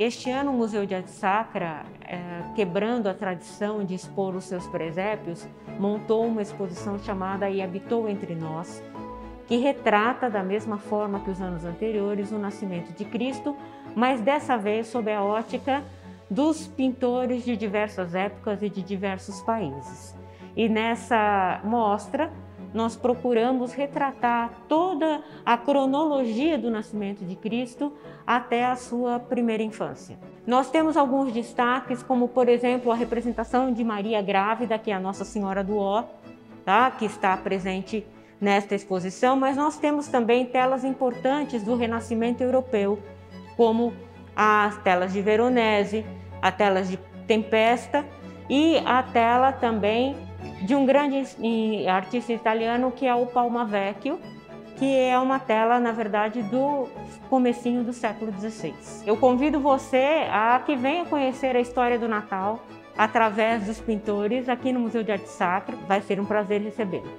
Este ano o Museu de Arte Sacra, é, quebrando a tradição de expor os seus presépios, montou uma exposição chamada E Habitou Entre Nós, que retrata da mesma forma que os anos anteriores o nascimento de Cristo, mas dessa vez sob a ótica dos pintores de diversas épocas e de diversos países. E nessa mostra nós procuramos retratar toda a cronologia do nascimento de Cristo até a sua primeira infância. Nós temos alguns destaques, como por exemplo a representação de Maria grávida, que é a Nossa Senhora do Ó, tá? que está presente nesta exposição, mas nós temos também telas importantes do Renascimento europeu, como as telas de Veronese, as telas de Tempesta e a tela também de um grande artista italiano que é o Palma Vecchio, que é uma tela, na verdade, do comecinho do século XVI. Eu convido você a que venha conhecer a história do Natal através dos pintores aqui no Museu de Arte Sacra. Vai ser um prazer recebê-lo.